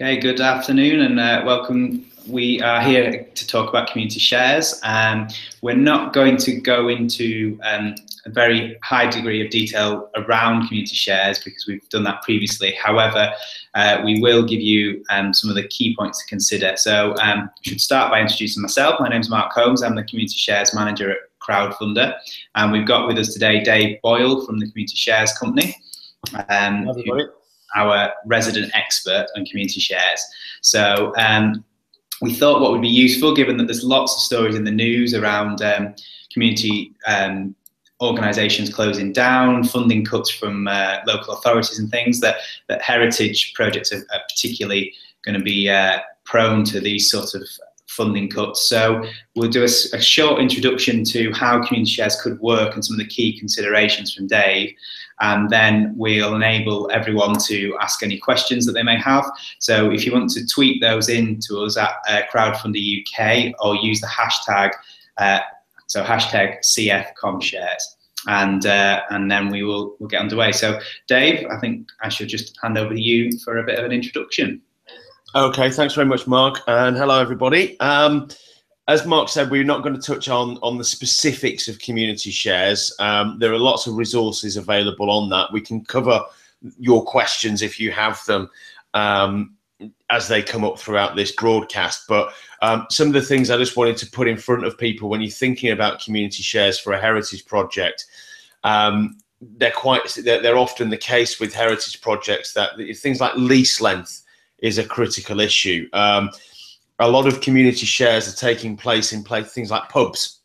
Okay, good afternoon and uh, welcome. We are here to talk about community shares. Um, we're not going to go into um, a very high degree of detail around community shares because we've done that previously. However, uh, we will give you um, some of the key points to consider. So um, I should start by introducing myself. My name is Mark Holmes. I'm the community shares manager at Crowdfunder. And we've got with us today Dave Boyle from the Community Shares Company. Um, our resident expert on community shares. So um, we thought what would be useful, given that there's lots of stories in the news around um, community um, organisations closing down, funding cuts from uh, local authorities and things, that, that heritage projects are, are particularly going to be uh, prone to these sort of funding cuts. So we'll do a, a, short introduction to how community shares could work and some of the key considerations from Dave and then we'll enable everyone to ask any questions that they may have. So if you want to tweet those in to us at uh, Crowdfunder UK or use the hashtag, uh, so hashtag CFCommShares. And uh, and then we will we'll get underway. So Dave, I think I should just hand over to you for a bit of an introduction. Okay, thanks very much, Mark, and hello everybody. Um, as Mark said, we're not going to touch on on the specifics of community shares. Um, there are lots of resources available on that. We can cover your questions if you have them um, as they come up throughout this broadcast. But um, some of the things I just wanted to put in front of people when you're thinking about community shares for a heritage project. Um, they're quite they're, they're often the case with heritage projects that things like lease length is a critical issue. Um, a lot of community shares are taking place in place things like pubs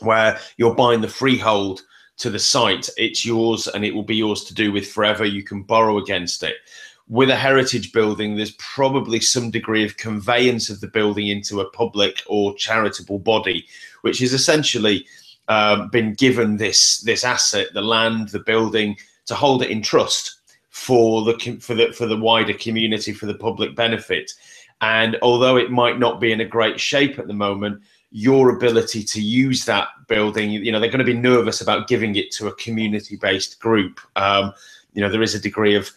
where you're buying the freehold to the site. It's yours and it will be yours to do with forever. You can borrow against it. With a heritage building there's probably some degree of conveyance of the building into a public or charitable body which is essentially um, been given this this asset the land the building to hold it in trust for the for the for the wider community for the public benefit and although it might not be in a great shape at the moment, your ability to use that building, you know, they're going to be nervous about giving it to a community based group. Um, you know, there is a degree of,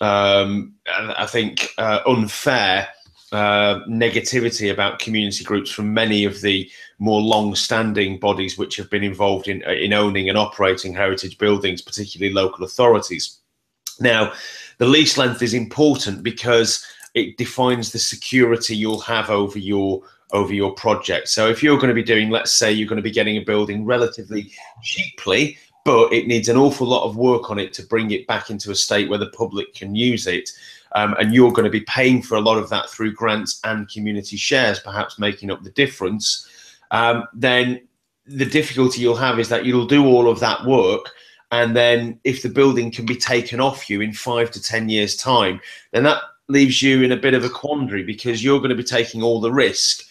um, I think, uh, unfair uh, negativity about community groups from many of the more long-standing bodies which have been involved in in owning and operating heritage buildings, particularly local authorities. Now, the lease length is important because it defines the security you'll have over your over your project. So if you're going to be doing, let's say you're going to be getting a building relatively cheaply, but it needs an awful lot of work on it to bring it back into a state where the public can use it. Um, and you're going to be paying for a lot of that through grants and community shares, perhaps making up the difference. Um, then the difficulty you'll have is that you'll do all of that work. And then if the building can be taken off you in five to 10 years' time, then that leaves you in a bit of a quandary because you're going to be taking all the risk.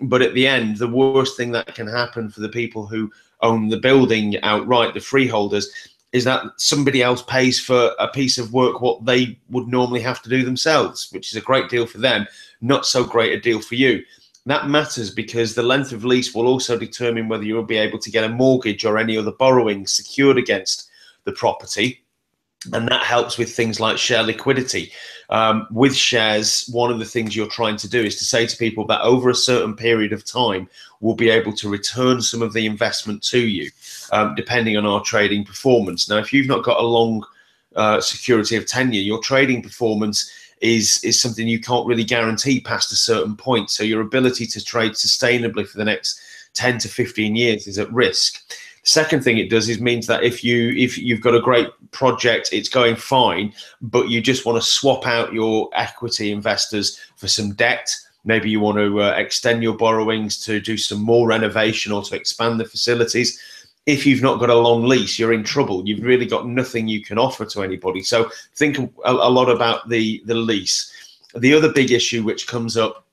But at the end, the worst thing that can happen for the people who own the building outright, the freeholders, is that somebody else pays for a piece of work what they would normally have to do themselves, which is a great deal for them, not so great a deal for you. That matters because the length of lease will also determine whether you'll be able to get a mortgage or any other borrowing secured against the property and that helps with things like share liquidity. Um, with shares, one of the things you're trying to do is to say to people that over a certain period of time, we'll be able to return some of the investment to you, um, depending on our trading performance. Now, if you've not got a long uh, security of tenure, your trading performance is is something you can't really guarantee past a certain point. So your ability to trade sustainably for the next 10 to 15 years is at risk. Second thing it does is means that if you if you've got a great project, it's going fine, but you just want to swap out your equity investors for some debt. Maybe you want to uh, extend your borrowings to do some more renovation or to expand the facilities. If you've not got a long lease, you're in trouble. You've really got nothing you can offer to anybody. So think a, a lot about the the lease. The other big issue which comes up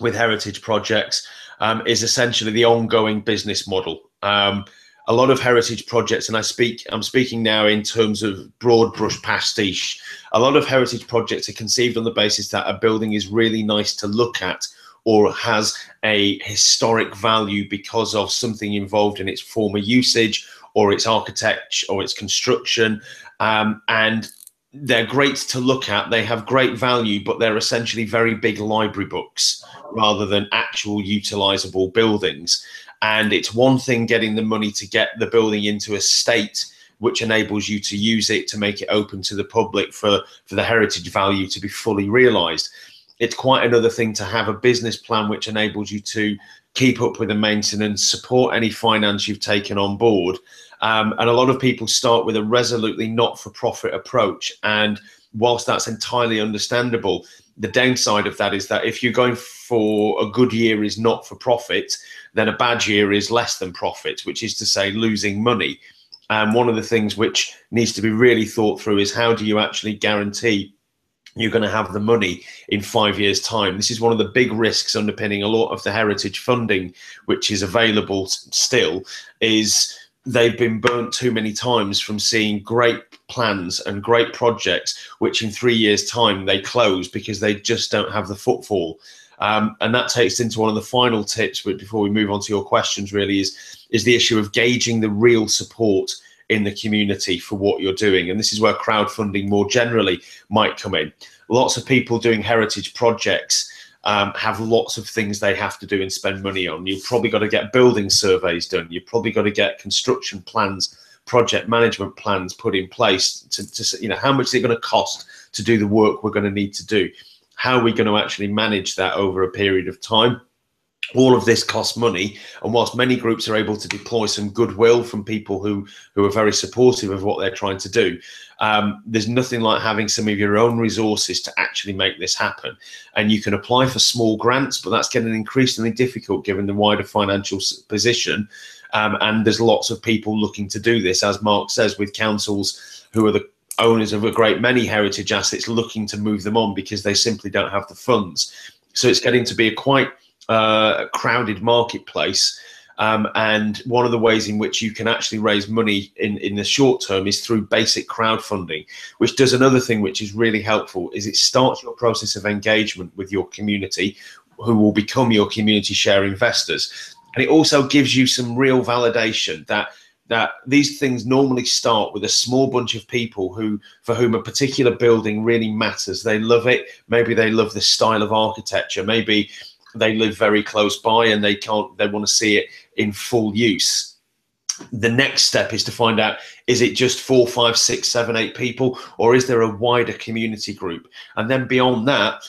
with heritage projects um, is essentially the ongoing business model. Um, a lot of heritage projects, and I speak, I'm speaking now in terms of broad brush pastiche. A lot of heritage projects are conceived on the basis that a building is really nice to look at or has a historic value because of something involved in its former usage or its architecture or its construction. Um, and they're great to look at. They have great value, but they're essentially very big library books rather than actual utilizable buildings. And it's one thing getting the money to get the building into a state which enables you to use it to make it open to the public for, for the heritage value to be fully realized. It's quite another thing to have a business plan which enables you to keep up with the maintenance, support any finance you've taken on board. Um, and a lot of people start with a resolutely not for profit approach. And whilst that's entirely understandable, the downside of that is that if you're going for a good year is not for profit, then a bad year is less than profit, which is to say losing money. And one of the things which needs to be really thought through is how do you actually guarantee you're going to have the money in five years' time. This is one of the big risks underpinning a lot of the heritage funding, which is available still, is they've been burnt too many times from seeing great plans and great projects, which in three years' time they close because they just don't have the footfall. Um, and that takes into one of the final tips, but before we move on to your questions, really is is the issue of gauging the real support in the community for what you're doing. And this is where crowdfunding more generally might come in. Lots of people doing heritage projects um, have lots of things they have to do and spend money on. You've probably got to get building surveys done. You've probably got to get construction plans, project management plans put in place to, to you know, how much is it going to cost to do the work we're going to need to do? How are we going to actually manage that over a period of time? All of this costs money. And whilst many groups are able to deploy some goodwill from people who who are very supportive of what they're trying to do um, there's nothing like having some of your own resources to actually make this happen. And you can apply for small grants but that's getting increasingly difficult given the wider financial position. Um, and there's lots of people looking to do this as mark says with councils who are the owners of a great many heritage assets looking to move them on because they simply don't have the funds. So it's getting to be a quite uh, crowded marketplace. Um, and one of the ways in which you can actually raise money in, in the short term is through basic crowdfunding, which does another thing which is really helpful is it starts your process of engagement with your community who will become your community share investors. And it also gives you some real validation that that these things normally start with a small bunch of people who for whom a particular building really matters they love it maybe they love the style of architecture maybe they live very close by and they can't they want to see it in full use. The next step is to find out is it just four five six seven eight people or is there a wider community group? And then beyond that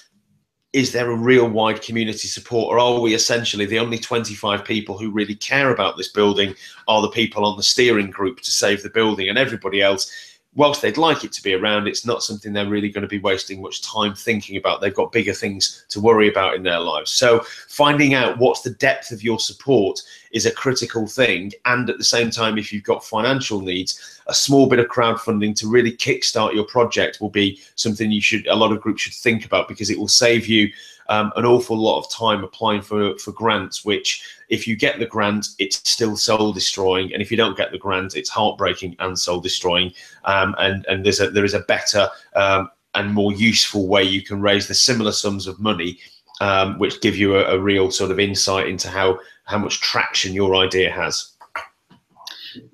is there a real wide community support or are we essentially the only 25 people who really care about this building are the people on the steering group to save the building and everybody else whilst they'd like it to be around, it's not something they're really going to be wasting much time thinking about. They've got bigger things to worry about in their lives. So finding out what's the depth of your support is a critical thing. And at the same time, if you've got financial needs, a small bit of crowdfunding to really kickstart your project will be something you should, a lot of groups should think about because it will save you um, an awful lot of time applying for, for grants, which if you get the grant, it's still soul destroying. And if you don't get the grant, it's heartbreaking and soul destroying. Um, and, and there's a, there is a better um, and more useful way you can raise the similar sums of money, um, which give you a, a real sort of insight into how, how much traction your idea has.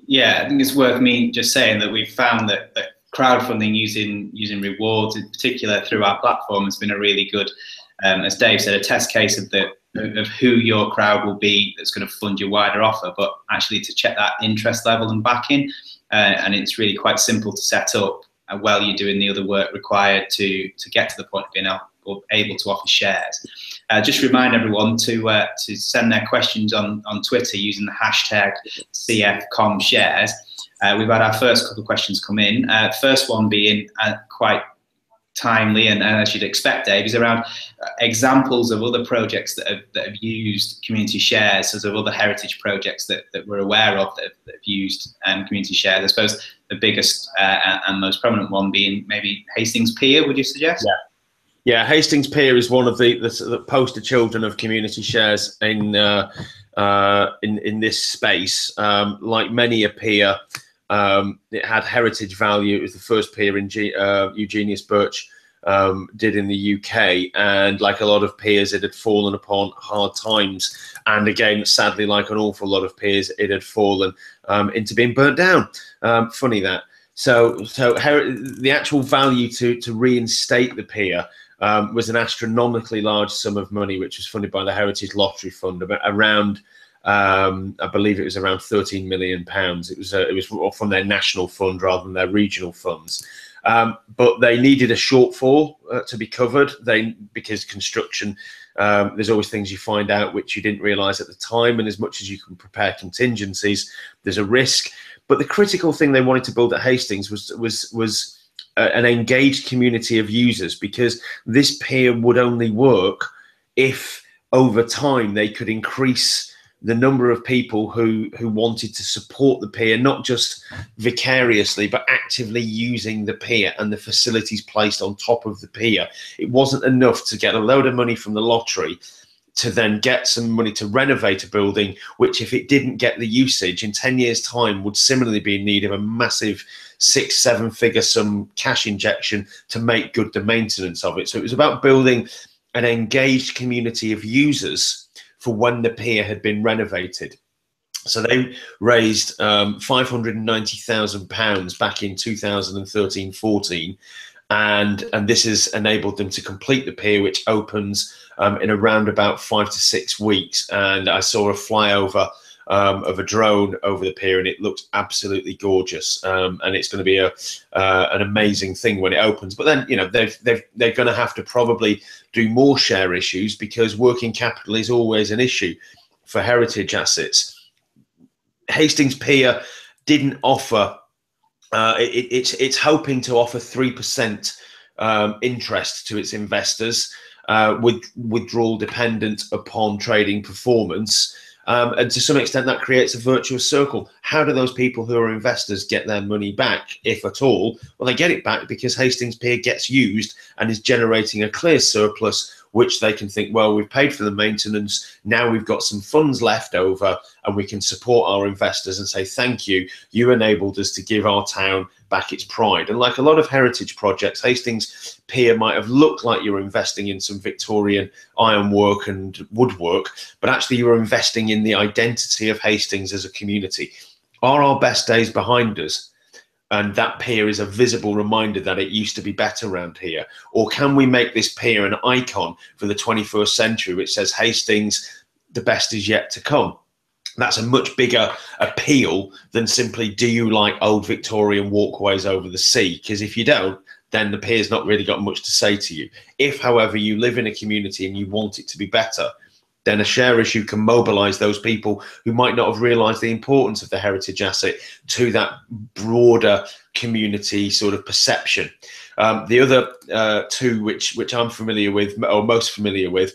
Yeah, I think it's worth me just saying that we've found that, that crowdfunding using using rewards in particular through our platform has been a really good um, as Dave said, a test case of the of who your crowd will be that's going to fund your wider offer, but actually to check that interest level and backing. Uh, and it's really quite simple to set up uh, while you're doing the other work required to to get to the point of being able, able to offer shares. Uh, just remind everyone to uh, to send their questions on on Twitter using the hashtag CFCommShares. Uh, we've had our first couple of questions come in. Uh, first one being uh, quite timely and, and, as you'd expect, Dave, is around uh, examples of other projects that have, that have used community shares, as of other heritage projects that, that we're aware of that have, that have used um, community shares. I suppose the biggest uh, and most prominent one being maybe Hastings Pier, would you suggest? Yeah. Yeah, Hastings Pier is one of the, the, the poster children of community shares in uh, uh, in in this space. Um, like many a pier, um, it had heritage value. It was the first pier in G, uh, Eugenius Birch um, did in the UK. And like a lot of piers, it had fallen upon hard times. And again, sadly, like an awful lot of piers, it had fallen um, into being burnt down. Um, funny that. So, so the actual value to to reinstate the pier um, was an astronomically large sum of money, which was funded by the Heritage Lottery Fund, around um, I believe it was around 13 million pounds. It was uh, it was from their national fund rather than their regional funds. Um, but they needed a shortfall uh, to be covered. They because construction, um, there's always things you find out which you didn't realise at the time, and as much as you can prepare contingencies, there's a risk. But the critical thing they wanted to build at Hastings was was was an engaged community of users because this pier would only work if over time they could increase the number of people who who wanted to support the pier, not just vicariously, but actively using the pier and the facilities placed on top of the pier. It wasn't enough to get a load of money from the lottery to then get some money to renovate a building, which, if it didn't get the usage in 10 years' time, would similarly be in need of a massive six, seven figure sum cash injection to make good the maintenance of it. So it was about building an engaged community of users for when the pier had been renovated. So they raised um, £590,000 back in 2013-14 and and this has enabled them to complete the pier which opens um, in around about five to six weeks and I saw a flyover um, of a drone over the pier, and it looks absolutely gorgeous. Um, and it's going to be a uh, an amazing thing when it opens. But then, you know, they've, they've, they're going to have to probably do more share issues because working capital is always an issue for heritage assets. Hastings Pier didn't offer. Uh, it, it's it's hoping to offer three percent um, interest to its investors, uh, with withdrawal dependent upon trading performance. Um, and to some extent, that creates a virtuous circle. How do those people who are investors get their money back, if at all? Well, they get it back because Hastings Pier gets used and is generating a clear surplus which they can think, well, we've paid for the maintenance. Now we've got some funds left over and we can support our investors and say, thank you. You enabled us to give our town back its pride. And like a lot of heritage projects, Hastings Pier might have looked like you're investing in some Victorian ironwork and woodwork, but actually you're investing in the identity of Hastings as a community. Are our best days behind us? And that pier is a visible reminder that it used to be better around here? Or can we make this pier an icon for the 21st century, which says Hastings, the best is yet to come? That's a much bigger appeal than simply, do you like old Victorian walkways over the sea? Because if you don't, then the pier's not really got much to say to you. If, however, you live in a community and you want it to be better, then a share issue can mobilize those people who might not have realized the importance of the heritage asset to that broader community sort of perception. Um, the other uh, two, which which I'm familiar with or most familiar with,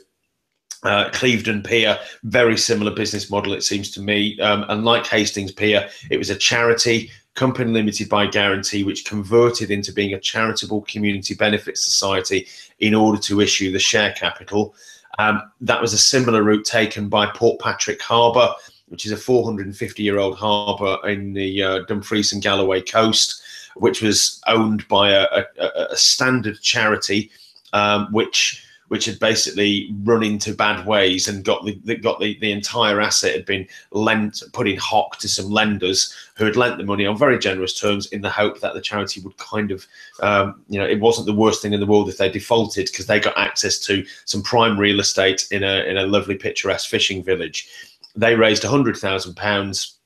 uh, Clevedon Pier, very similar business model, it seems to me. Um, and like Hastings Pier, it was a charity, company limited by guarantee, which converted into being a charitable community benefit society in order to issue the share capital. Um, that was a similar route taken by Portpatrick Harbour, which is a 450 year old harbour in the uh, Dumfries and Galloway coast, which was owned by a, a, a standard charity, um, which which had basically run into bad ways and got the, got the, the entire asset had been lent put in hock to some lenders who had lent the money on very generous terms in the hope that the charity would kind of um, you know it wasn't the worst thing in the world if they defaulted because they got access to some prime real estate in a in a lovely picturesque fishing village. They raised a hundred thousand pounds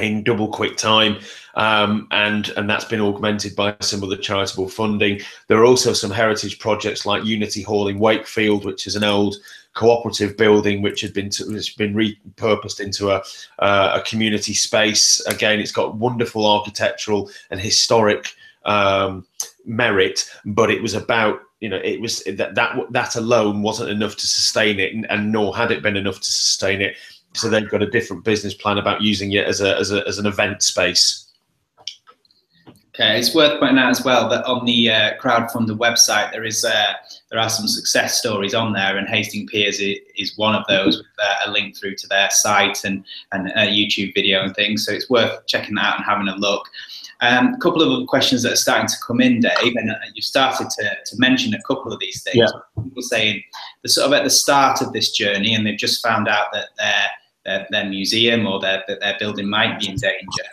in double quick time um, and and that's been augmented by some of the charitable funding. There are also some heritage projects like unity hall in wakefield which is an old cooperative building which had been to, which been repurposed into a uh, a community space. Again it's got wonderful architectural and historic um, merit but it was about you know it was that that that alone wasn't enough to sustain it and, and nor had it been enough to sustain it so they've got a different business plan about using it as a as, a, as an event space. Okay, it's worth pointing out as well that on the uh, crowdfunder website there is uh, there are some success stories on there, and Hastings Piers is one of those with uh, a link through to their site and and a YouTube video and things. So it's worth checking that out and having a look. Um, a couple of other questions that are starting to come in, Dave, and uh, you've started to, to mention a couple of these things. Yeah. People saying they're sort of at the start of this journey and they've just found out that their their, their museum or their, their building might be in danger.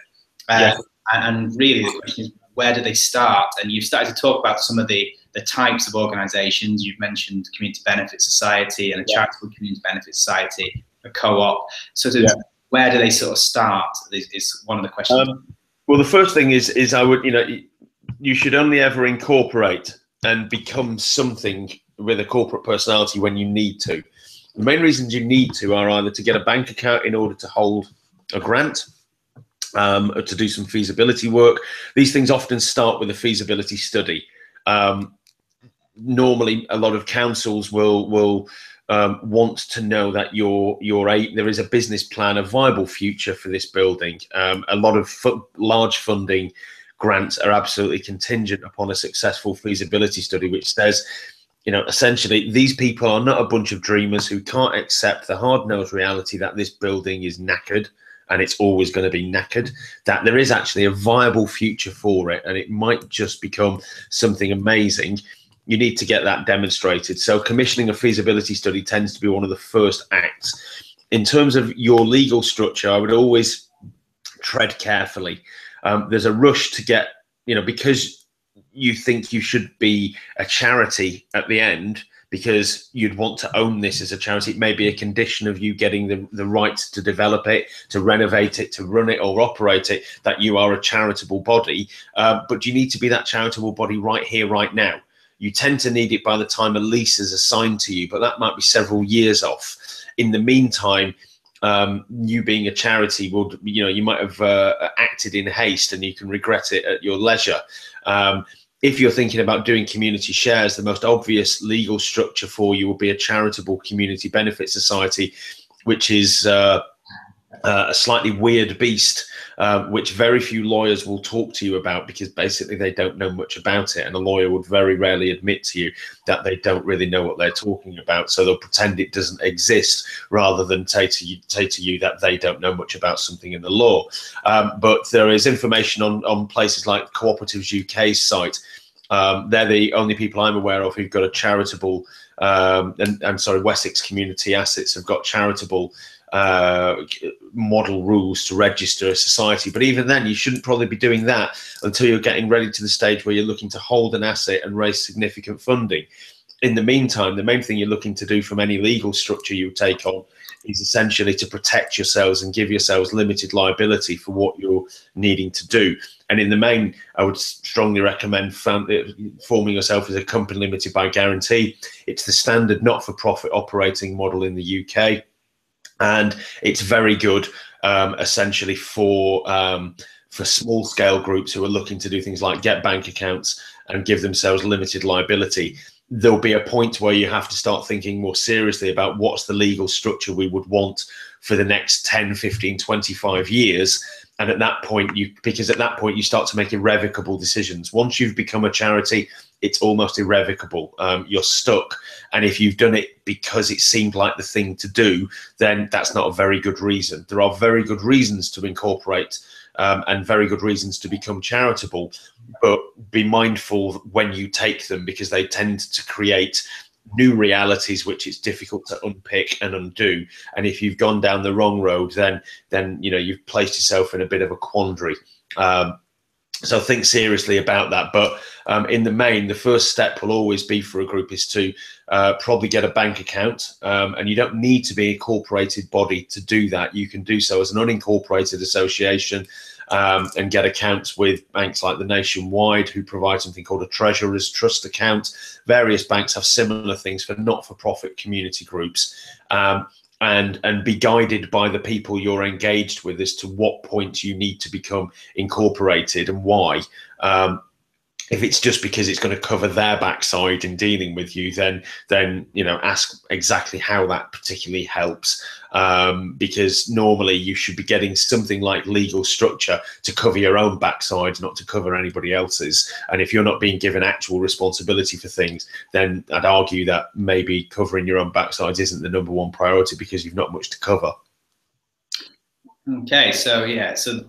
Uh, and, and, really, the question is, where do they start? And you've started to talk about some of the the types of organisations. You've mentioned community benefit society and a yeah. charitable community benefit society, a co-op. Sort of, yeah. where do they sort of start? Is, is one of the questions. Um, well, the first thing is is I would you know you should only ever incorporate and become something with a corporate personality when you need to. The main reasons you need to are either to get a bank account in order to hold a grant, um, to do some feasibility work. These things often start with a feasibility study. Um, normally, a lot of councils will will um, want to know that you're a there is a business plan, a viable future for this building. Um, a lot of large funding grants are absolutely contingent upon a successful feasibility study, which says you know, essentially, these people are not a bunch of dreamers who can't accept the hard nosed reality that this building is knackered and it's always going to be knackered, that there is actually a viable future for it and it might just become something amazing. You need to get that demonstrated. So, commissioning a feasibility study tends to be one of the first acts. In terms of your legal structure, I would always tread carefully. Um, there's a rush to get, you know, because you think you should be a charity at the end because you'd want to own this as a charity. It may be a condition of you getting the, the right to develop it, to renovate it, to run it or operate it, that you are a charitable body. Uh, but you need to be that charitable body right here, right now. You tend to need it by the time a lease is assigned to you, but that might be several years off. In the meantime, um, you being a charity would, you know, you might have uh, acted in haste and you can regret it at your leisure. Um, if you're thinking about doing community shares, the most obvious legal structure for you will be a charitable community benefit society, which is uh, uh, a slightly weird beast, uh, which very few lawyers will talk to you about because basically they don't know much about it. And a lawyer would very rarely admit to you that they don't really know what they're talking about. So they'll pretend it doesn't exist rather than say to you, say to you that they don't know much about something in the law. Um, but there is information on, on places like Cooperatives UK's site. Um, they're the only people I'm aware of who've got a charitable, um, and, and sorry, Wessex Community Assets have got charitable uh, model rules to register a society. But even then, you shouldn't probably be doing that until you're getting ready to the stage where you're looking to hold an asset and raise significant funding. In the meantime, the main thing you're looking to do from any legal structure you take on is essentially to protect yourselves and give yourselves limited liability for what you're needing to do. And in the main, I would strongly recommend forming yourself as a company limited by guarantee. It's the standard not for profit operating model in the UK and it's very good um, essentially for um, for small scale groups who are looking to do things like get bank accounts and give themselves limited liability. There'll be a point where you have to start thinking more seriously about what's the legal structure we would want for the next 10 15 25 years and at that point you because at that point you start to make irrevocable decisions. Once you've become a charity it's almost irrevocable. Um, you're stuck. And if you've done it because it seemed like the thing to do then that's not a very good reason. There are very good reasons to incorporate um, and very good reasons to become charitable. But be mindful when you take them because they tend to create new realities which it's difficult to unpick and undo. And if you've gone down the wrong road then then you know you've placed yourself in a bit of a quandary. Um, so think seriously about that. But um, in the main the first step will always be for a group is to uh, probably get a bank account. Um, and you don't need to be a incorporated body to do that. You can do so as an unincorporated association um, and get accounts with banks like the Nationwide, who provide something called a treasurer's trust account. Various banks have similar things for not-for-profit community groups. Um, and and be guided by the people you're engaged with as to what point you need to become incorporated and why. Um, if it's just because it's going to cover their backside in dealing with you, then then you know ask exactly how that particularly helps. Um, because normally you should be getting something like legal structure to cover your own backside, not to cover anybody else's. And if you're not being given actual responsibility for things, then I'd argue that maybe covering your own backside isn't the number one priority because you've not much to cover. Okay, so yeah, so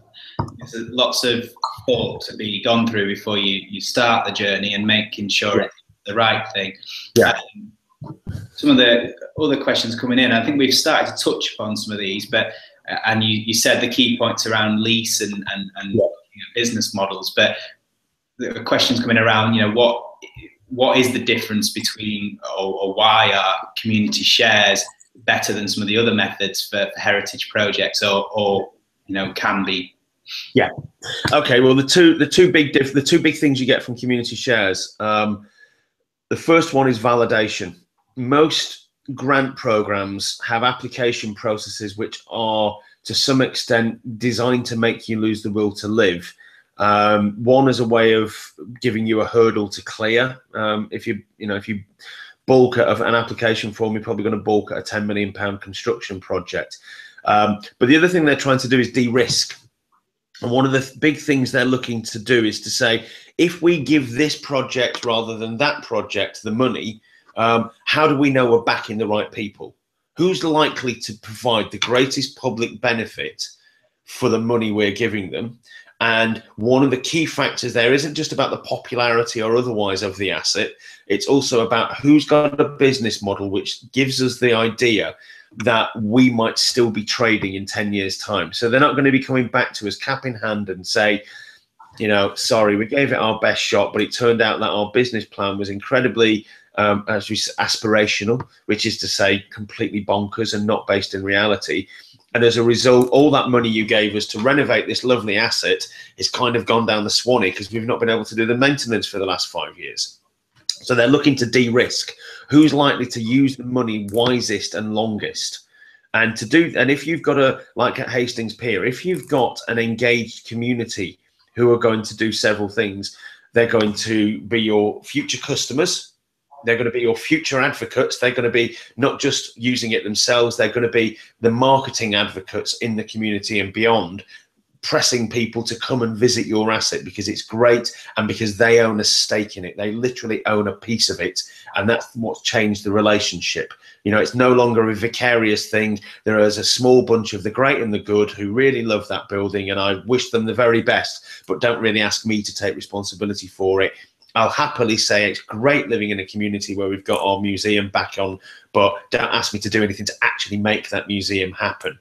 there's lots of thought to be gone through before you, you start the journey and making sure it's the right thing. Yeah. Um, some of the other questions coming in, I think we've started to touch upon some of these, but uh, and you, you said the key points around lease and and, and yeah. you know, business models, but the questions coming around, you know, what what is the difference between or, or why are community shares better than some of the other methods for, for heritage projects or, or you know can be yeah okay well the two the two big diff- the two big things you get from community shares um, the first one is validation most grant programs have application processes which are to some extent designed to make you lose the will to live um, one is a way of giving you a hurdle to clear. Um, if you, you know, if you bulk at an application form, you're probably going to bulk at a 10 million pound construction project. Um, but the other thing they're trying to do is de-risk. And one of the big things they're looking to do is to say, if we give this project rather than that project the money, um, how do we know we're backing the right people? Who's likely to provide the greatest public benefit for the money we're giving them? And one of the key factors there isn't just about the popularity or otherwise of the asset, it's also about who's got a business model which gives us the idea that we might still be trading in 10 years' time. So they're not going to be coming back to us cap in hand and say, you know, sorry, we gave it our best shot, but it turned out that our business plan was incredibly um, as we aspirational, which is to say completely bonkers and not based in reality. And as a result, all that money you gave us to renovate this lovely asset is kind of gone down the swanny because we've not been able to do the maintenance for the last five years. So they're looking to de-risk who's likely to use the money wisest and longest. And to do, and if you've got a like at Hastings Pier, if you've got an engaged community who are going to do several things, they're going to be your future customers they're going to be your future advocates. They're going to be not just using it themselves, they're going to be the marketing advocates in the community and beyond, pressing people to come and visit your asset because it's great and because they own a stake in it. They literally own a piece of it. And that's what's changed the relationship. You know, it's no longer a vicarious thing. There is a small bunch of the great and the good who really love that building, and I wish them the very best, but don't really ask me to take responsibility for it. I'll happily say it's great living in a community where we've got our museum back on, but don't ask me to do anything to actually make that museum happen.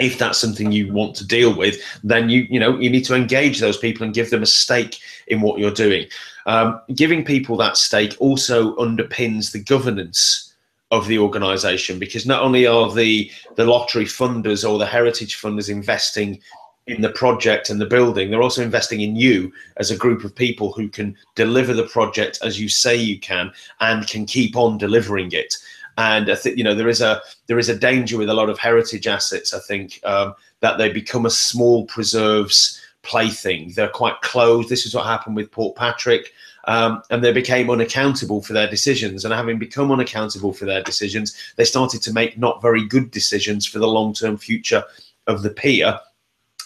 If that's something you want to deal with, then you you know you need to engage those people and give them a stake in what you're doing. Um, giving people that stake also underpins the governance of the organisation because not only are the the lottery funders or the heritage funders investing in the project and the building. They're also investing in you as a group of people who can deliver the project as you say you can and can keep on delivering it. And I think you know there is a there is a danger with a lot of heritage assets. I think um, that they become a small preserves plaything. They're quite closed. This is what happened with Portpatrick. Um, and they became unaccountable for their decisions. And having become unaccountable for their decisions, they started to make not very good decisions for the long term future of the pier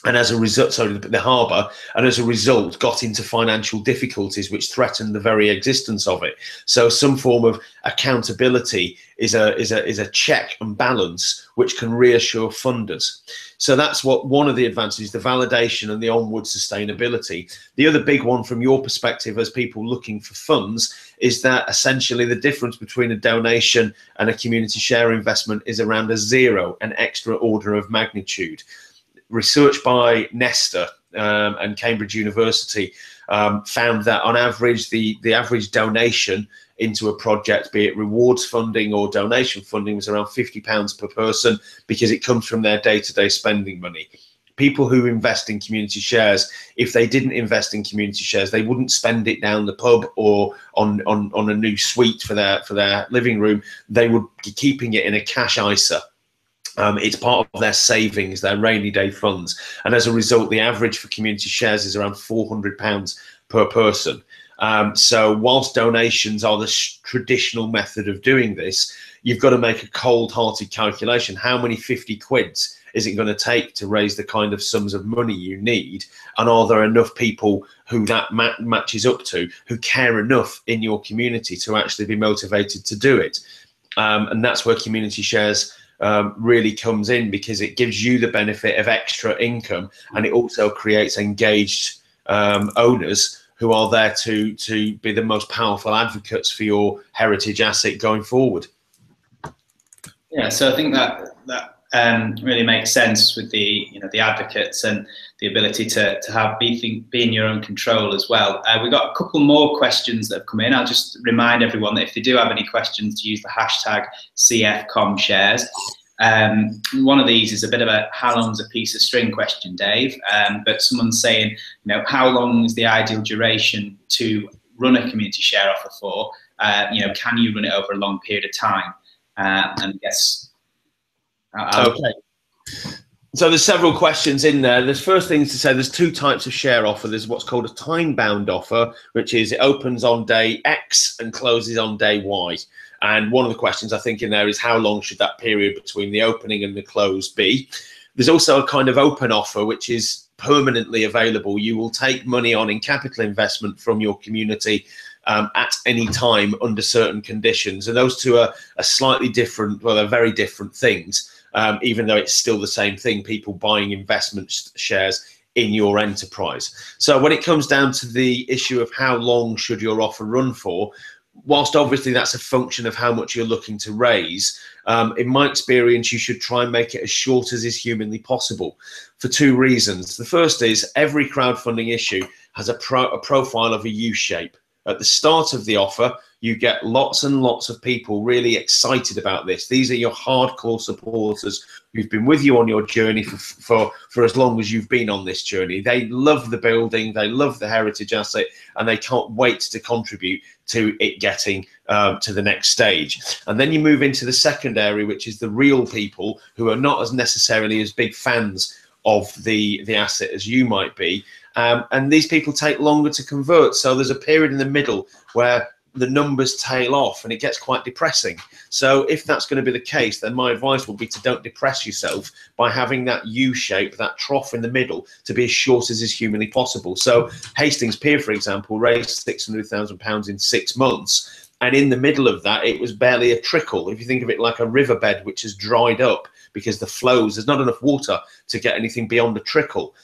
and as a result, sorry, the, the harbour, and as a result, got into financial difficulties, which threatened the very existence of it. So, some form of accountability is a is a is a check and balance which can reassure funders. So that's what one of the advantages, the validation and the onward sustainability. The other big one, from your perspective, as people looking for funds, is that essentially the difference between a donation and a community share investment is around a zero, an extra order of magnitude research by Nesta um, and Cambridge University um, found that on average, the, the average donation into a project, be it rewards funding or donation funding, was around £50 per person because it comes from their day to day spending money. People who invest in community shares, if they didn't invest in community shares, they wouldn't spend it down the pub or on, on, on a new suite for their for their living room. They would be keeping it in a cash ISA um, it's part of their savings, their rainy day funds. And as a result, the average for community shares is around £400 per person. Um, so, whilst donations are the traditional method of doing this, you've got to make a cold hearted calculation. How many 50 quids is it going to take to raise the kind of sums of money you need? And are there enough people who that ma- matches up to who care enough in your community to actually be motivated to do it? Um, and that's where community shares um, really comes in because it gives you the benefit of extra income and it also creates engaged um, owners who are there to to be the most powerful advocates for your heritage asset going forward. Yeah, so I think that that um, really makes sense with the you know the advocates and the ability to, to have be, be in your own control as well. Uh, we've got a couple more questions that have come in. I'll just remind everyone that if they do have any questions, to use the hashtag CFCommShares. Um, one of these is a bit of a how long is a piece of string question, Dave. Um, but someone's saying, you know, how long is the ideal duration to run a community share offer for? Uh, you know, can you run it over a long period of time? Uh, and yes. okay. So there's several questions in there. There's first things to say. There's two types of share offer. There's what's called a time-bound offer, which is it opens on day X and closes on day Y. And one of the questions I think in there is how long should that period between the opening and the close be? There's also a kind of open offer, which is permanently available. You will take money on in capital investment from your community um, at any time under certain conditions. And those two are, are slightly different. Well, they're very different things um, even though it's still the same thing, people buying investment shares in your enterprise. So when it comes down to the issue of how long should your offer run for, whilst obviously that's a function of how much you're looking to raise, um, in my experience, you should try and make it as short as is humanly possible for two reasons. The first is every crowdfunding issue has a, pro a profile of a U shape. At the start of the offer, you get lots and lots of people really excited about this. These are your hardcore supporters who've been with you on your journey for, for, for as long as you've been on this journey. They love the building, they love the heritage asset, and they can't wait to contribute to it getting um, to the next stage. And then you move into the second area, which is the real people who are not as necessarily as big fans of the, the asset as you might be. Um, and these people take longer to convert. So there's a period in the middle where the numbers tail off and it gets quite depressing. So if that's going to be the case, then my advice would be to don't depress yourself by having that U shape, that trough in the middle, to be as short as is humanly possible. So Hastings Pier, for example, raised six hundred thousand pounds in six months, and in the middle of that, it was barely a trickle. If you think of it like a riverbed which has dried up because the flows, there's not enough water to get anything beyond a trickle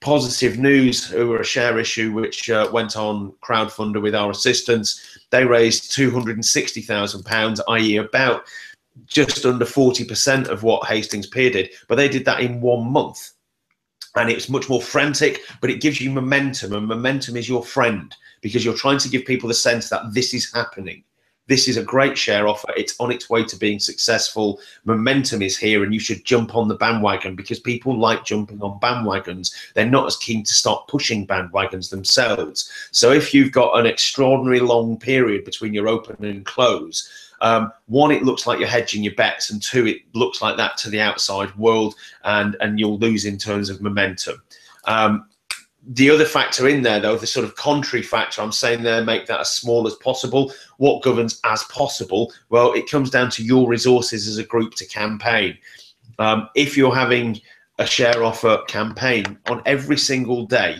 positive news who were a share issue which uh, went on crowdfunder with our assistance they raised 260,000 pounds i.e. about just under 40% of what Hastings Pier did. But they did that in one month. And it's much more frantic but it gives you momentum. And momentum is your friend because you're trying to give people the sense that this is happening this is a great share offer. It's on its way to being successful. Momentum is here, and you should jump on the bandwagon because people like jumping on bandwagons. They're not as keen to start pushing bandwagons themselves. So if you've got an extraordinary long period between your open and close, um, one, it looks like you're hedging your bets, and two, it looks like that to the outside world, and and you'll lose in terms of momentum. Um, the other factor in there, though, the sort of contrary factor, I'm saying there, make that as small as possible. What governs as possible? Well, it comes down to your resources as a group to campaign. Um, if you're having a share offer campaign on every single day,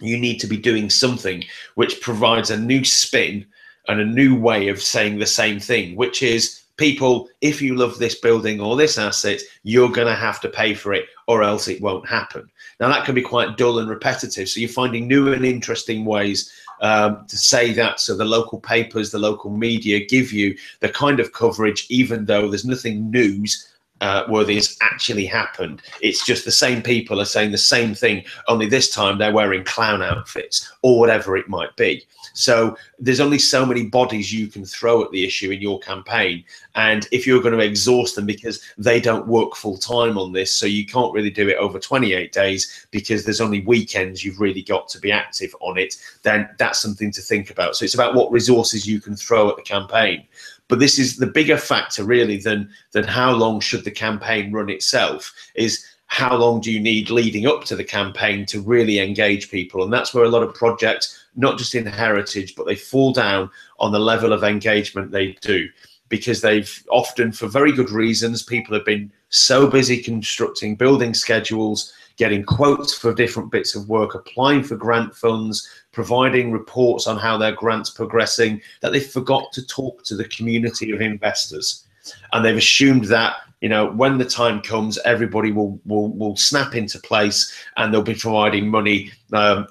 you need to be doing something which provides a new spin and a new way of saying the same thing, which is people, if you love this building or this asset, you're going to have to pay for it or else it won't happen. Now, that can be quite dull and repetitive. So you're finding new and interesting ways um, to say that. So the local papers, the local media give you the kind of coverage, even though there's nothing news uh, worthy has actually happened. It's just the same people are saying the same thing, only this time they're wearing clown outfits or whatever it might be. So there's only so many bodies you can throw at the issue in your campaign. And if you're going to exhaust them because they don't work full time on this, so you can't really do it over 28 days because there's only weekends you've really got to be active on it, then that's something to think about. So it's about what resources you can throw at the campaign. But this is the bigger factor really than than how long should the campaign run itself is how long do you need leading up to the campaign to really engage people? And that's where a lot of projects not just in heritage, but they fall down on the level of engagement they do because they've often, for very good reasons, people have been so busy constructing building schedules, getting quotes for different bits of work, applying for grant funds, providing reports on how their grants progressing, that they forgot to talk to the community of investors. And they've assumed that you know when the time comes everybody will will will snap into place and they'll be providing money um,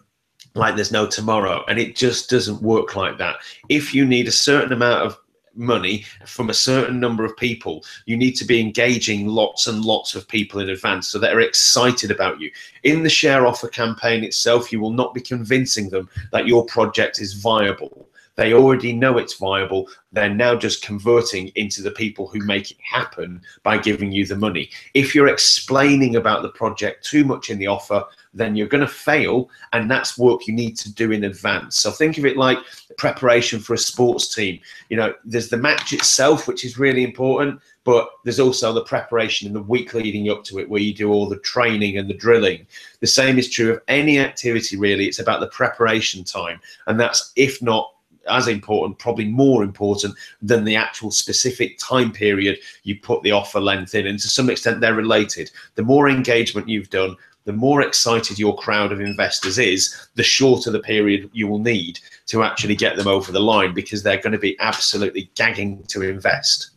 like there's no tomorrow and it just doesn't work like that if you need a certain amount of money from a certain number of people, you need to be engaging lots and lots of people in advance so they're excited about you. In the share offer campaign itself, you will not be convincing them that your project is viable. They already know it's viable. They're now just converting into the people who make it happen by giving you the money. If you're explaining about the project too much in the offer, then you're going to fail. And that's work you need to do in advance. So think of it like preparation for a sports team. You know, there's the match itself, which is really important, but there's also the preparation in the week leading up to it where you do all the training and the drilling. The same is true of any activity, really. It's about the preparation time. And that's, if not as important, probably more important than the actual specific time period you put the offer length in. And to some extent, they're related. The more engagement you've done, the more excited your crowd of investors is, the shorter the period you will need to actually get them over the line because they're going to be absolutely gagging to invest.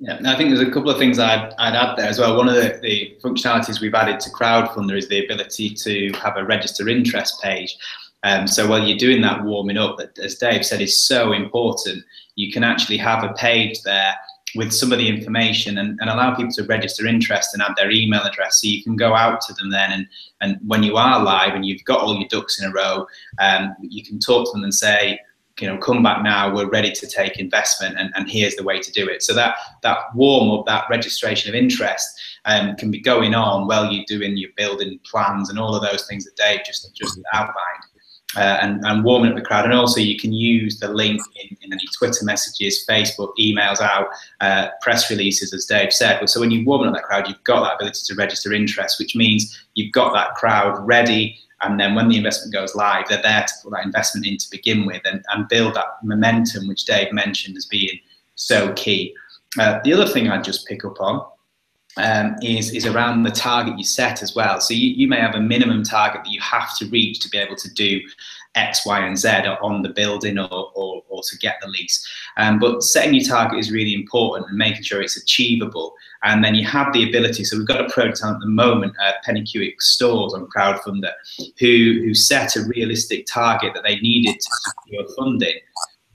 Yeah, I think there's a couple of things I'd, I'd add there as well. One of the, the functionalities we've added to Crowdfunder is the ability to have a register interest page. Um, so while you're doing that warming up, as Dave said is so important, you can actually have a page there with some of the information and, and allow people to register interest and add their email address so you can go out to them then and, and when you are live and you've got all your ducks in a row, um, you can talk to them and say, you know, come back now, we're ready to take investment and, and here's the way to do it. So that, that warm up, that registration of interest um, can be going on while you're doing your building plans and all of those things that Dave just, just outlined uh, and, and, warming up the crowd. And also, you can use the link in, in any Twitter messages, Facebook, emails out, uh, press releases, as Dave said. So when you warm up that crowd, you've got that ability to register interest, which means you've got that crowd ready. And then when the investment goes live, they're there to put that investment in to begin with and, and build that momentum, which Dave mentioned as being so key. Uh, the other thing I'd just pick up on um, is, is around the target you set as well. So you, you may have a minimum target that you have to reach to be able to do X, Y, and Z on the building or, or, or to get the lease. Um, but setting your target is really important and making sure it's achievable. And then you have the ability. So we've got a prototype at the moment at Penicuik stores on Crowdfunder who, who set a realistic target that they needed to secure funding.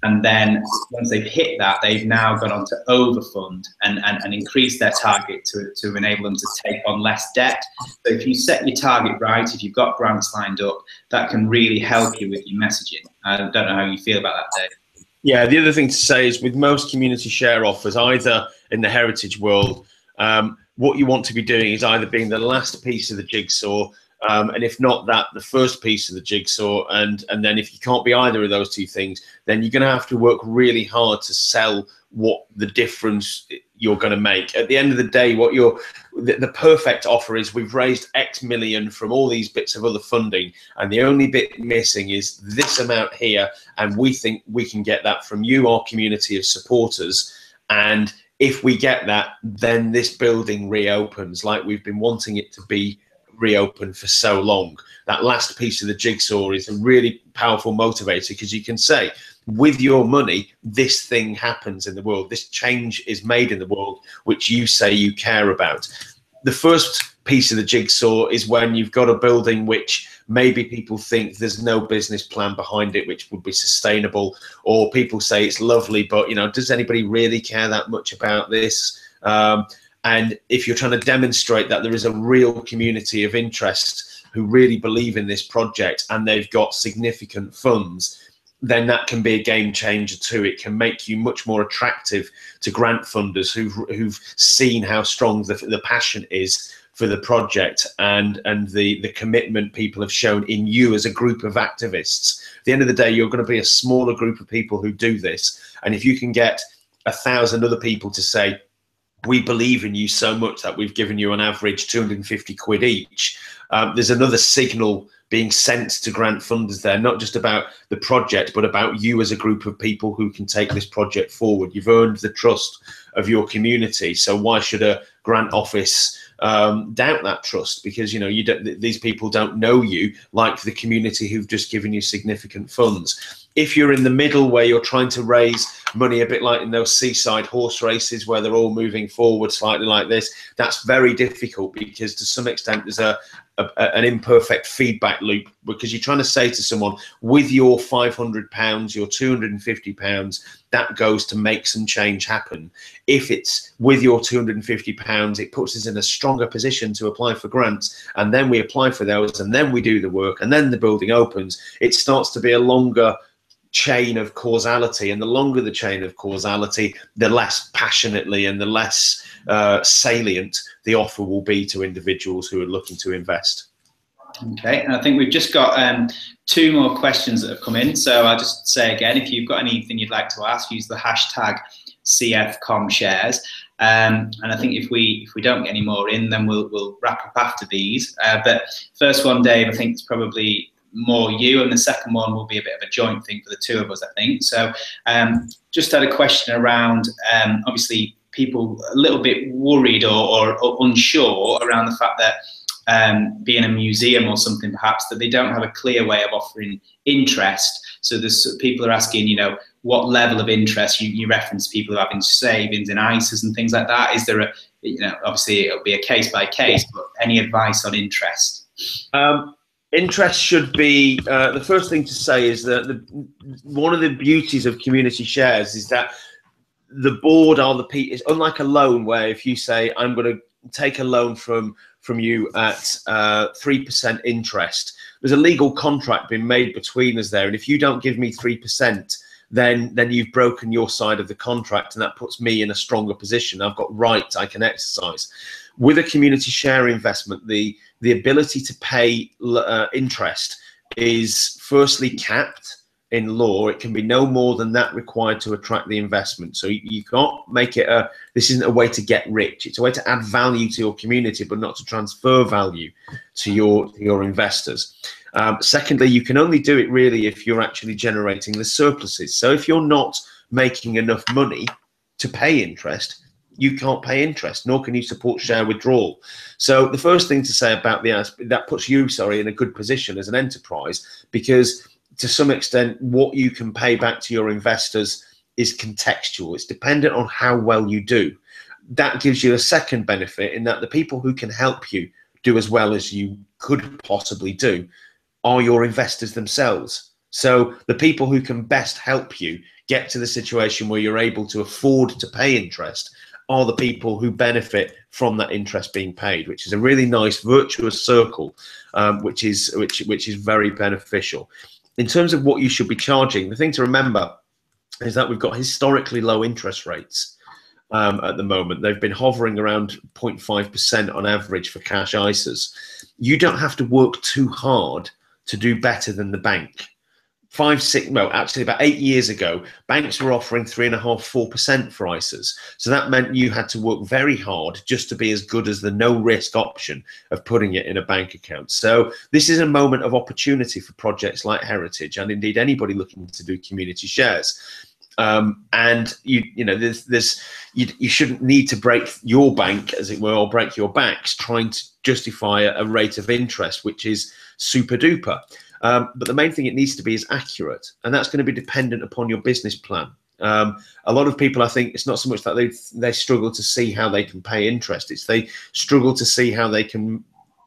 And then once they've hit that, they've now gone on to overfund and, and, and increase their target to, to enable them to take on less debt. So if you set your target right, if you've got grants lined up, that can really help you with your messaging. I don't know how you feel about that, Dave. Yeah, the other thing to say is with most community share offers, either in the heritage world, um, what you want to be doing is either being the last piece of the jigsaw um, and if not that, the first piece of the jigsaw. And and then if you can't be either of those two things, then you're going to have to work really hard to sell what the difference you're going to make. At the end of the day, what you're the, the, perfect offer is we've raised X million from all these bits of other funding, and the only bit missing is this amount here, and we think we can get that from you, our community of supporters, and if we get that, then this building reopens like we've been wanting it to be reopen for so long. That last piece of the jigsaw is a really powerful motivator because you can say, with your money, this thing happens in the world. This change is made in the world, which you say you care about. The first piece of the jigsaw is when you've got a building which maybe people think there's no business plan behind it which would be sustainable or people say it's lovely but you know does anybody really care that much about this um, and if you're trying to demonstrate that there is a real community of interest who really believe in this project and they've got significant funds, then that can be a game changer too. It can make you much more attractive to grant funders who've, who've seen how strong the, the passion is for the project and and the the commitment people have shown in you as a group of activists. At the end of the day, you're going to be a smaller group of people who do this, and if you can get a thousand other people to say, we believe in you so much that we've given you on average 250 quid each. Um, there's another signal being sent to grant funders there, not just about the project, but about you as a group of people who can take this project forward. You've earned the trust of your community. So why should a grant office um, doubt that trust? Because you know you don't, these people don't know you like the community who've just given you significant funds. If you're in the middle where you're trying to raise money a bit like in those seaside horse races where they're all moving forward slightly like this that's very difficult because to some extent there's a, a, an imperfect feedback loop because you're trying to say to someone with your 500 pounds your 250 pounds that goes to make some change happen. If it's with your 250 pounds it puts us in a stronger position to apply for grants and then we apply for those and then we do the work and then the building opens it starts to be a longer chain of causality and the longer the chain of causality the less passionately and the less uh, salient the offer will be to individuals who are looking to invest okay and i think we've just got um, two more questions that have come in so i'll just say again if you've got anything you'd like to ask use the hashtag CFCommShares um, and I think if we if we don't get any more in, then we'll we'll wrap up after these. Uh, but first one, Dave, I think it's probably more you, and the second one will be a bit of a joint thing for the two of us, I think. So, um, just had a question around um, obviously people a little bit worried or, or, or unsure around the fact that um, being a museum or something perhaps that they don't have a clear way of offering interest. So there's people are asking, you know, what level of interest you, you reference people who having savings in ISAs and things like that. Is there a, you know, obviously it'll be a case by case, but any advice on interest? Um, interest should be uh, the first thing to say is that the, one of the beauties of community shares is that the board are the people. It's unlike a loan where if you say I'm going to take a loan from from you at uh, three percent interest, there's a legal contract being made between us there, and if you don't give me three percent, then then you've broken your side of the contract, and that puts me in a stronger position. I've got rights I can exercise. With a community share investment, the the ability to pay uh, interest is firstly capped in law. It can be no more than that required to attract the investment. So you, you can't make it a, this isn't a way to get rich. It's a way to add value to your community, but not to transfer value to your, to your investors. Um, secondly, you can only do it really if you're actually generating the surpluses. So if you're not making enough money to pay interest, you can't pay interest, nor can you support share withdrawal. So the first thing to say about the ASP, that puts you, sorry, in a good position as an enterprise because to some extent what you can pay back to your investors is contextual. It's dependent on how well you do. That gives you a second benefit in that the people who can help you do as well as you could possibly do are your investors themselves. So the people who can best help you get to the situation where you're able to afford to pay interest are the people who benefit from that interest being paid, which is a really nice virtuous circle, um, which is which which is very beneficial. In terms of what you should be charging, the thing to remember is that we've got historically low interest rates um, at the moment. They've been hovering around 0.5% on average for cash ISAs. You don't have to work too hard to do better than the bank five, six, well, actually about eight years ago, banks were offering three and a half, four percent for ISAs. So that meant you had to work very hard just to be as good as the no risk option of putting it in a bank account. So this is a moment of opportunity for projects like Heritage and indeed anybody looking to do community shares. Um, and you you know there's there's you, you shouldn't need to break your bank as it were or break your backs trying to justify a, a rate of interest which is super duper um, but the main thing it needs to be is accurate, and that's going to be dependent upon your business plan. Um, a lot of people, I think, it's not so much that they they struggle to see how they can pay interest; it's they struggle to see how they can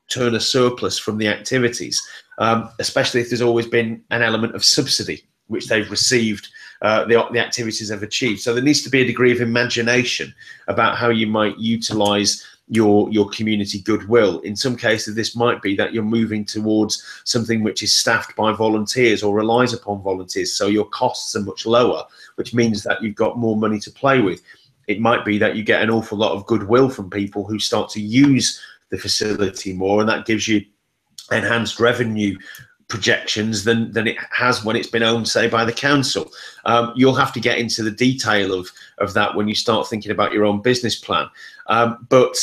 turn a surplus from the activities, um, especially if there's always been an element of subsidy which they've received, uh, the, the activities have achieved. So there needs to be a degree of imagination about how you might utilize your your community goodwill. In some cases, this might be that you're moving towards something which is staffed by volunteers or relies upon volunteers, so your costs are much lower, which means that you've got more money to play with. It might be that you get an awful lot of goodwill from people who start to use the facility more, and that gives you enhanced revenue projections than than it has when it's been owned, say, by the council. Um, you'll have to get into the detail of of that when you start thinking about your own business plan. Um, but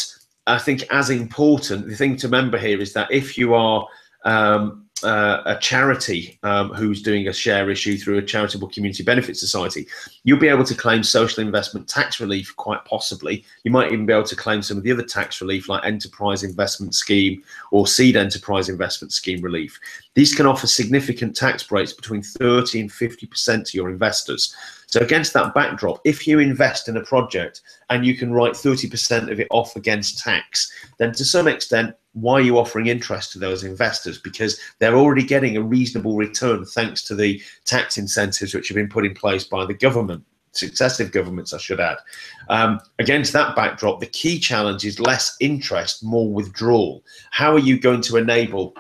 I think as important, the thing to remember here is that if you are um, uh, a charity um, who's doing a share issue through a charitable community benefit society, you'll be able to claim social investment tax relief quite possibly. You might even be able to claim some of the other tax relief like enterprise investment scheme or seed enterprise investment scheme relief. These can offer significant tax breaks between 30 and 50% to your investors. So against that backdrop, if you invest in a project and you can write 30% of it off against tax, then to some extent, why are you offering interest to those investors? Because they're already getting a reasonable return thanks to the tax incentives which have been put in place by the government successive governments, I should add. Um, against that backdrop, the key challenge is less interest, more withdrawal. How are you going to enable,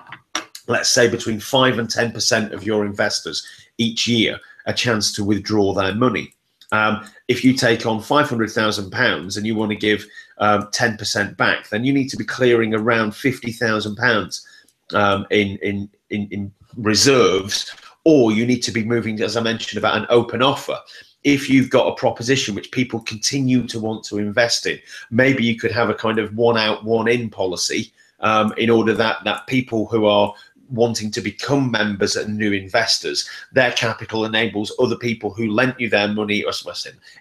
let's say, between 5 and 10% of your investors each year a chance to withdraw their money? Um, if you take on £500,000 and you want to give um, 10% back, then you need to be clearing around £50,000 um, in, in, in, in reserves, or you need to be moving, as I mentioned, about an open offer. If you've got a proposition which people continue to want to invest in, maybe you could have a kind of one out, one in policy um, in order that that people who are wanting to become members and new investors, their capital enables other people who lent you their money or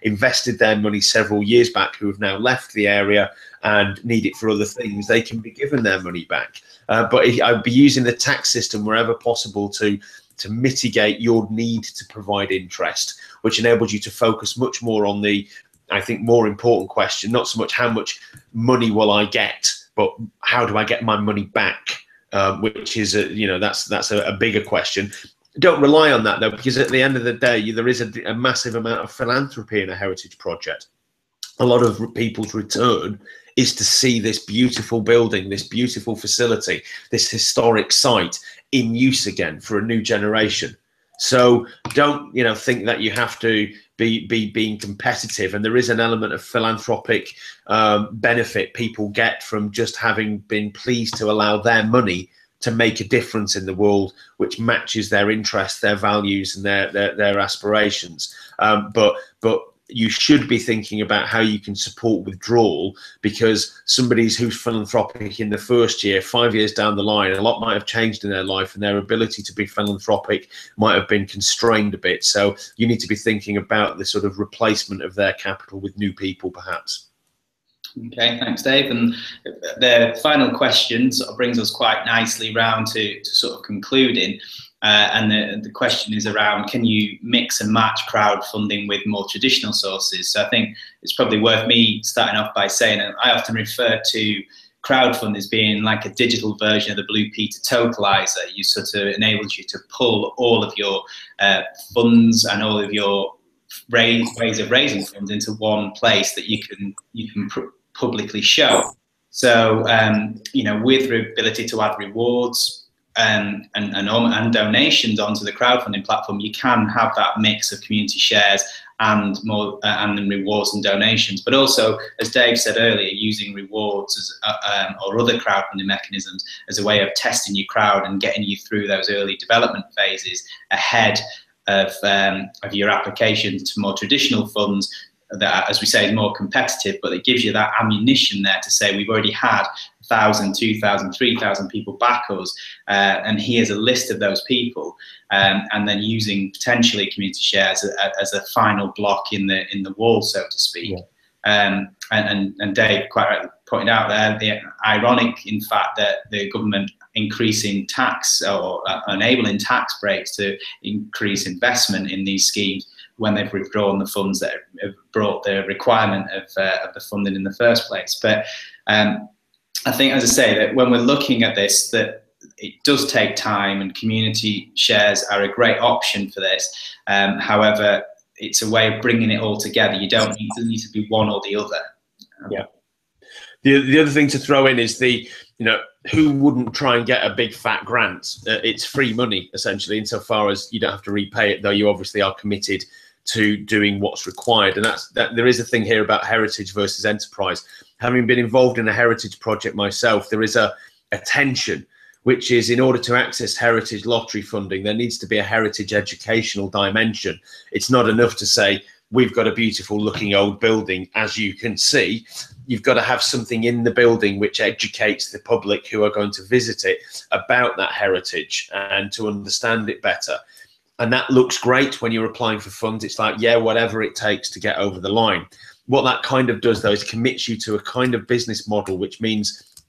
invested their money several years back who have now left the area and need it for other things, they can be given their money back. Uh, but I'd be using the tax system wherever possible to to mitigate your need to provide interest, which enables you to focus much more on the, I think, more important question, not so much how much money will I get, but how do I get my money back? Um, which is a, you know that's that's a, a, bigger question. Don't rely on that though, because at the end of the day, there is a, a massive amount of philanthropy in a heritage project. A lot of people's return is to see this beautiful building, this beautiful facility, this historic site in use again for a new generation. So don't you know think that you have to be be being competitive, and there is an element of philanthropic um, benefit people get from just having been pleased to allow their money to make a difference in the world, which matches their interests, their values, and their their, their aspirations. Um, but but you should be thinking about how you can support withdrawal because somebody who's philanthropic in the first year, five years down the line, a lot might have changed in their life and their ability to be philanthropic might have been constrained a bit. So you need to be thinking about the sort of replacement of their capital with new people, perhaps. Okay, thanks, Dave. And the final question sort of brings us quite nicely round to, to sort of concluding. Uh, and the, the question is around can you mix and match crowdfunding with more traditional sources? So I think it's probably worth me starting off by saying, and I often refer to crowdfund as being like a digital version of the Blue Peter totalizer. You sort of enables you to pull all of your uh, funds and all of your raise, ways of raising funds into one place that you can you can publicly show. So um, you know, with the ability to add rewards, um, and, and, and donations onto the crowdfunding platform, you can have that mix of community shares and more uh, and rewards and donations. But also, as Dave said earlier, using rewards as, uh, um, or other crowdfunding mechanisms as a way of testing your crowd and getting you through those early development phases ahead of, um, of your application to more traditional funds that, as we say, is more competitive, but it gives you that ammunition there to say we've already had 1,000, 2,000, 3,000 people back us, uh, and here's a list of those people, um, and then using potentially community shares as a, as a, final block in the in the wall, so to speak. Yeah. Um, and, and, and Dave quite rightly pointed out there, the ironic, in fact, that the government increasing tax or uh, enabling tax breaks to increase investment in these schemes when they've withdrawn the funds that have brought the requirement of, uh, of the funding in the first place. But um, I think, as I say, that when we're looking at this, that it does take time, and community shares are a great option for this. Um, however, it's a way of bringing it all together. You don't need to, need to be one or the other. Yeah. The, the other thing to throw in is the, you know, who wouldn't try and get a big fat grant? Uh, it's free money, essentially, insofar as you don't have to repay it, though you obviously are committed to doing what's required. And that's that there is a thing here about heritage versus enterprise. Having been involved in a heritage project myself, there is a, a tension, which is in order to access heritage lottery funding, there needs to be a heritage educational dimension. It's not enough to say, we've got a beautiful looking old building, as you can see. you've got to have something in the building which educates the public who are going to visit it about that heritage and to understand it better. And that looks great when you're applying for funds. It's like, yeah, whatever it takes to get over the line. What that kind of does, though, is commits you to a kind of business model, which means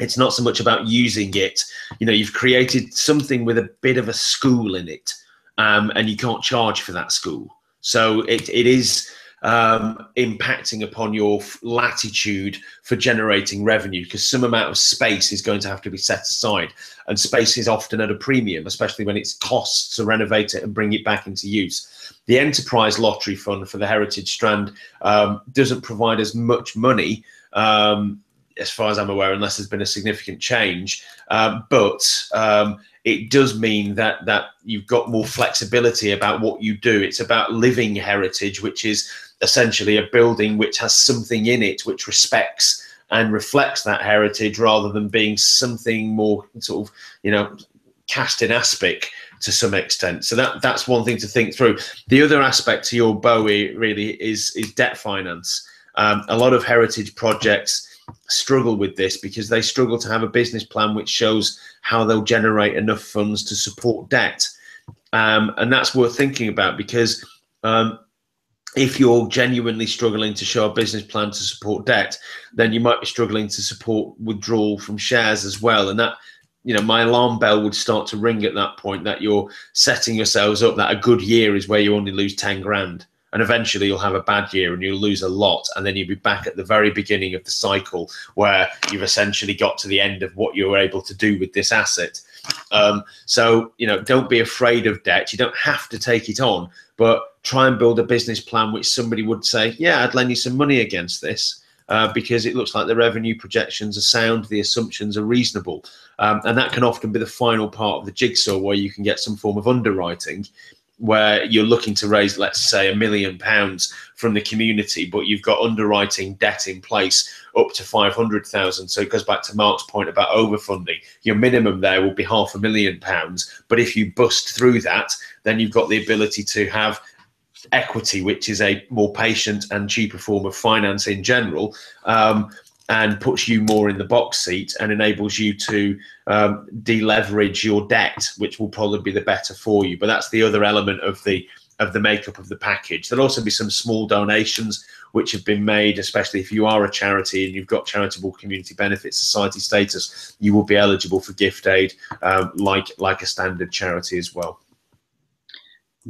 it's not so much about using it. You know, you've created something with a bit of a school in it, um, and you can't charge for that school. So it, it is um, impacting upon your latitude for generating revenue because some amount of space is going to have to be set aside. And space is often at a premium, especially when it's costs to renovate it and bring it back into use. The enterprise lottery fund for the Heritage Strand um, doesn't provide as much money um, as far as I'm aware, unless there's been a significant change. Um, but um, it does mean that that you've got more flexibility about what you do. It's about living heritage, which is essentially a building which has something in it which respects and reflects that heritage, rather than being something more sort of you know cast in aspic to some extent. So that that's one thing to think through. The other aspect to your Bowie really is is debt finance. Um, a lot of heritage projects struggle with this because they struggle to have a business plan which shows how they'll generate enough funds to support debt. Um, and that's worth thinking about because um, if you're genuinely struggling to show a business plan to support debt, then you might be struggling to support withdrawal from shares as well. And that, you know, my alarm bell would start to ring at that point that you're setting yourselves up that a good year is where you only lose 10 grand and eventually you'll have a bad year and you'll lose a lot and then you'll be back at the very beginning of the cycle where you've essentially got to the end of what you were able to do with this asset um, so you know don't be afraid of debt you don't have to take it on but try and build a business plan which somebody would say yeah i'd lend you some money against this uh, because it looks like the revenue projections are sound, the assumptions are reasonable. Um, and that can often be the final part of the jigsaw where you can get some form of underwriting where you're looking to raise, let's say, a million pounds from the community, but you've got underwriting debt in place up to 500,000. So it goes back to Mark's point about overfunding. Your minimum there will be half a million pounds. But if you bust through that, then you've got the ability to have equity, which is a more patient and cheaper form of finance in general. Um, and puts you more in the box seat and enables you to um, deleverage your debt, which will probably be the better for you. But that's the other element of the of the makeup of the package. There'll also be some small donations which have been made, especially if you are a charity and you've got charitable community benefit society status, you will be eligible for gift aid um, like like a standard charity as well.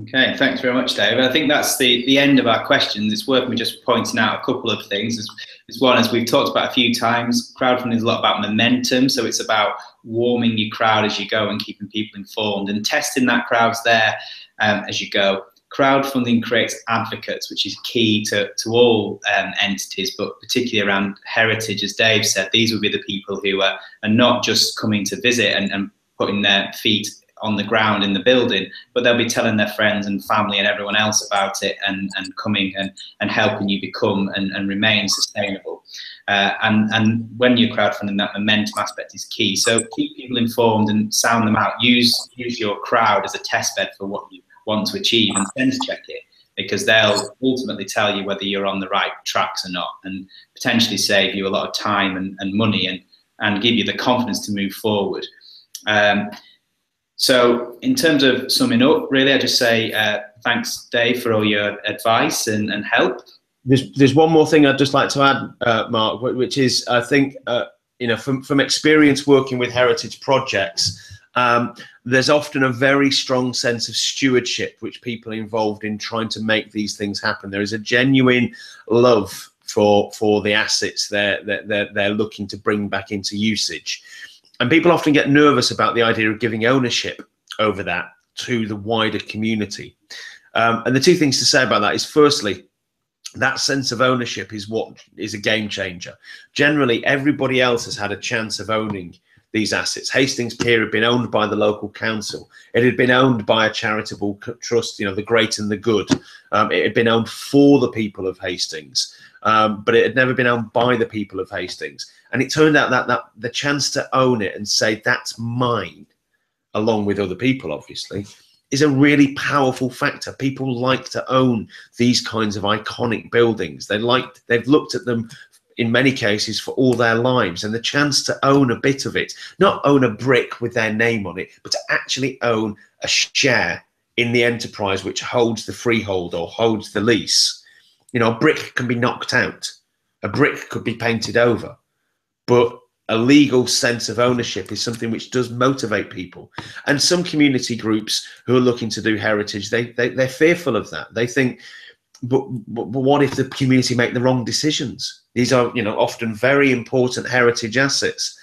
Okay, thanks very much, Dave. I think that's the, the end of our questions. It's worth me just pointing out a couple of things. It's, it's one, as we've talked about a few times, crowdfunding is a lot about momentum. So it's about warming your crowd as you go and keeping people informed and testing that crowd's there um, as you go. Crowdfunding creates advocates, which is key to, to all um, entities, but particularly around heritage, as Dave said, these will be the people who are, are not just coming to visit and, and putting their feet on the ground in the building, but they'll be telling their friends and family and everyone else about it and, and coming and, and helping you become and, and remain sustainable. Uh, and, and when you're crowdfunding, that momentum aspect is key. So keep people informed and sound them out. Use, use your crowd as a test bed for what you want to achieve and sense check it because they'll ultimately tell you whether you're on the right tracks or not and potentially save you a lot of time and, and money and, and give you the confidence to move forward. Um, so, in terms of summing up, really, I just say uh, thanks, Dave, for all your advice and, and help. There's, there's one more thing I'd just like to add, uh, Mark, which is I think, uh, you know, from, from experience working with heritage projects, um, there's often a very strong sense of stewardship which people involved in trying to make these things happen. There is a genuine love for for the assets they're, they're, they're looking to bring back into usage and people often get nervous about the idea of giving ownership over that to the wider community. Um, and the two things to say about that is firstly, that sense of ownership is what is a game changer. Generally, everybody else has had a chance of owning these assets. Hastings Pier had been owned by the local council. It had been owned by a charitable trust, you know, the great and the good. Um, it had been owned for the people of Hastings, um, but it had never been owned by the people of Hastings. And it turned out that, that the chance to own it and say, that's mine, along with other people, obviously, is a really powerful factor. People like to own these kinds of iconic buildings. They like, they've looked at them in many cases for all their lives and the chance to own a bit of it, not own a brick with their name on it, but to actually own a share in the enterprise which holds the freehold or holds the lease. You know, a brick can be knocked out, a brick could be painted over, but a legal sense of ownership is something which does motivate people. And some community groups who are looking to do heritage, they, they they're fearful of that. They think, but, but, but what if the community make the wrong decisions? These are, you know, often very important heritage assets.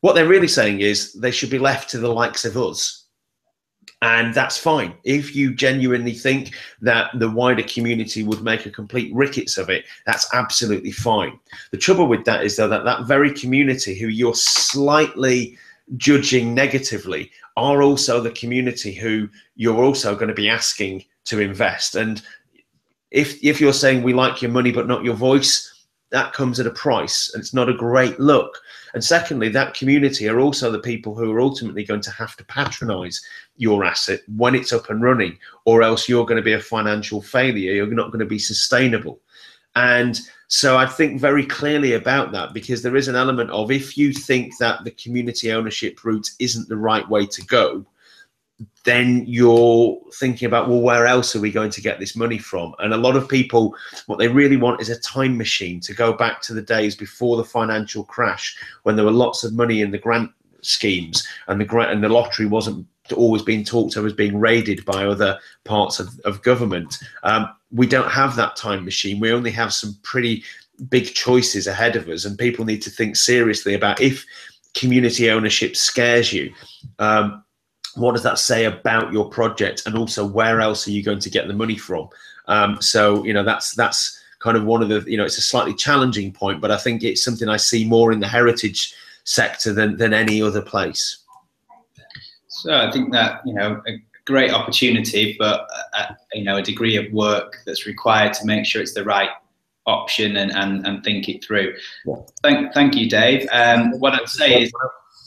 What they're really saying is they should be left to the likes of us and that's fine. If you genuinely think that the wider community would make a complete rickets of it, that's absolutely fine. The trouble with that is though that that very community who you're slightly judging negatively are also the community who you're also going to be asking to invest. And if if you're saying we like your money but not your voice, that comes at a price and it's not a great look. And secondly, that community are also the people who are ultimately going to have to patronize your asset when it's up and running, or else you're going to be a financial failure. You're not going to be sustainable. And so I think very clearly about that because there is an element of if you think that the community ownership route isn't the right way to go, then you're thinking about well where else are we going to get this money from? And a lot of people what they really want is a time machine to go back to the days before the financial crash when there were lots of money in the grant schemes and the grant and the lottery wasn't always being talked of as being raided by other parts of, of government. Um, we don't have that time machine. We only have some pretty big choices ahead of us and people need to think seriously about if community ownership scares you. Um, what does that say about your project? And also where else are you going to get the money from? Um, so you know that's that's kind of one of the you know it's a slightly challenging point but i think it's something i see more in the heritage sector than than any other place. So i think that you know a great opportunity but a, you know a degree of work that's required to make sure it's the right option and and, and think it through. Yeah. thank thank you dave. Um, what i'd say is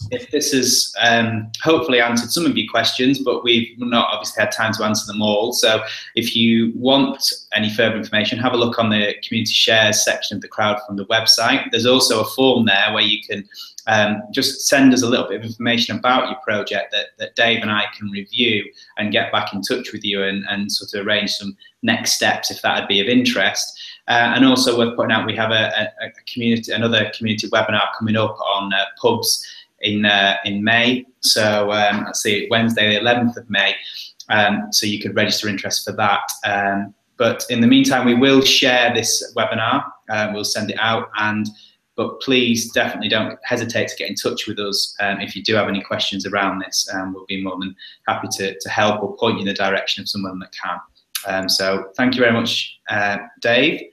if this has um, hopefully answered some of your questions, but we've not obviously had time to answer them all. So if you want any further information, have a look on the community shares section of the crowdfunder website. There's also a form there where you can um, just send us a little bit of information about your project that, that Dave and I can review and get back in touch with you and, and sort of arrange some next steps if that would be of interest. Uh, and also worth pointing out, we have a, a, a, community, another community webinar coming up on uh, pubs in uh, in May. So um, let's see, Wednesday, the 11th of May. Um, so you could register interest for that. Um, but in the meantime, we will share this webinar. Uh, we'll send it out, and but please definitely don't hesitate to get in touch with us um, if you do have any questions around this. Um, we'll be more than happy to, to help or point you in the direction of someone that can. So thank you very much, uh, Dave.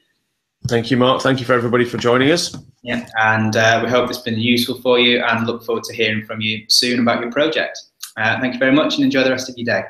Thank you, Mark. Thank you for everybody for joining us. Yeah, and uh, we hope it's been useful for you and look forward to hearing from you soon about your project. Uh, thank you very much and enjoy the rest of your day.